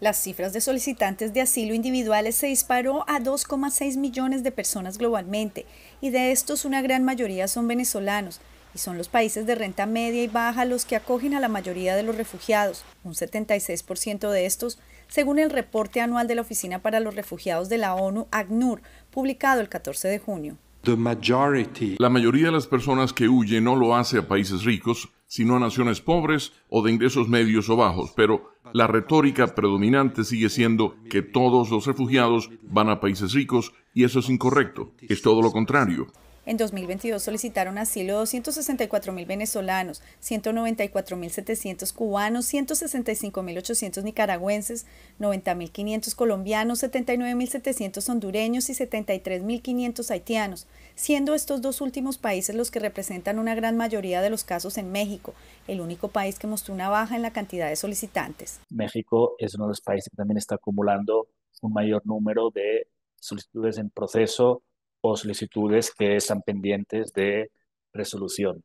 Las cifras de solicitantes de asilo individuales se disparó a 2,6 millones de personas globalmente y de estos una gran mayoría son venezolanos y son los países de renta media y baja los que acogen a la mayoría de los refugiados, un 76% de estos, según el reporte anual de la Oficina para los Refugiados de la ONU, ACNUR, publicado el 14 de junio. La mayoría de las personas que huyen no lo hace a países ricos, sino a naciones pobres o de ingresos medios o bajos, pero la retórica predominante sigue siendo que todos los refugiados van a países ricos y eso es incorrecto, es todo lo contrario. En 2022 solicitaron asilo 264.000 venezolanos, 194.700 cubanos, 165.800 nicaragüenses, 90.500 colombianos, 79.700 hondureños y 73.500 haitianos, siendo estos dos últimos países los que representan una gran mayoría de los casos en México, el único país que mostró una baja en la cantidad de solicitantes. México es uno de los países que también está acumulando un mayor número de solicitudes en proceso o solicitudes que están pendientes de resolución.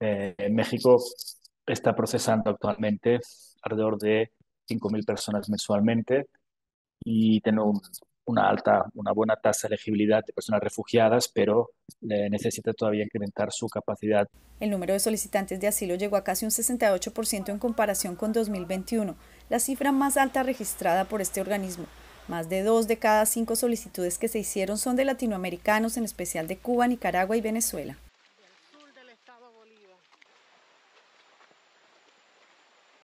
Eh, en México está procesando actualmente alrededor de 5.000 personas mensualmente y tiene una alta, una buena tasa de elegibilidad de personas refugiadas, pero necesita todavía incrementar su capacidad. El número de solicitantes de asilo llegó a casi un 68% en comparación con 2021, la cifra más alta registrada por este organismo. Más de dos de cada cinco solicitudes que se hicieron son de latinoamericanos, en especial de Cuba, Nicaragua y Venezuela.